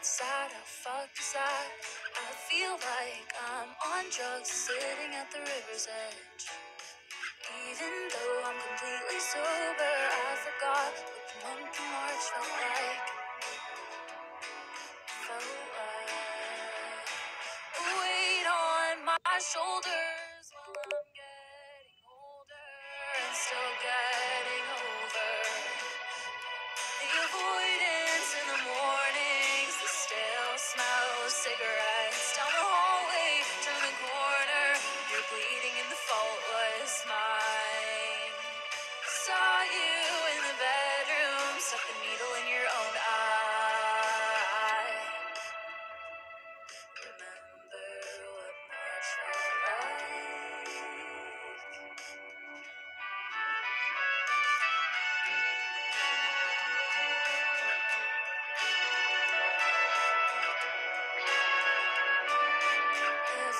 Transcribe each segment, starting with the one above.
right side. How fucked is that? I feel like I'm on drugs sitting at the river's edge. Even though I'm completely sober, I forgot what the month of March felt like. Felt like weight on my shoulders smell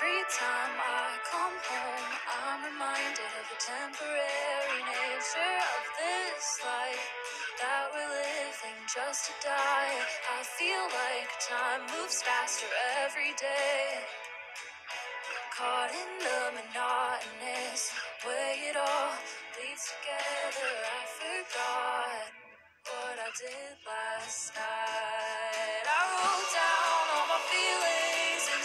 Every time I come home, I'm reminded of the temporary nature of this life that we're living just to die. I feel like time moves faster every day. Caught in the monotonous way it all leads together. I forgot what I did last night. I wrote down all my feelings and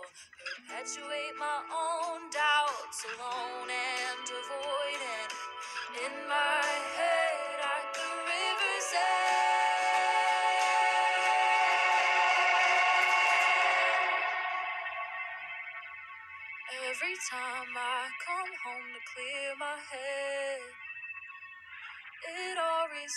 perpetuate my own doubts, alone and avoidant. In my head, at the river's edge. Every time I come home to clear my head, it all resurfaces.